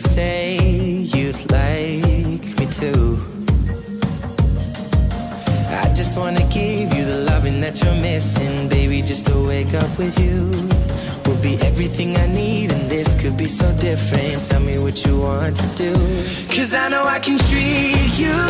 say you'd like me to. I just wanna give you the loving that you're missing, baby, just to wake up with you. Will be everything I need, and this could be so different. Tell me what you want to do. Cause I know I can treat you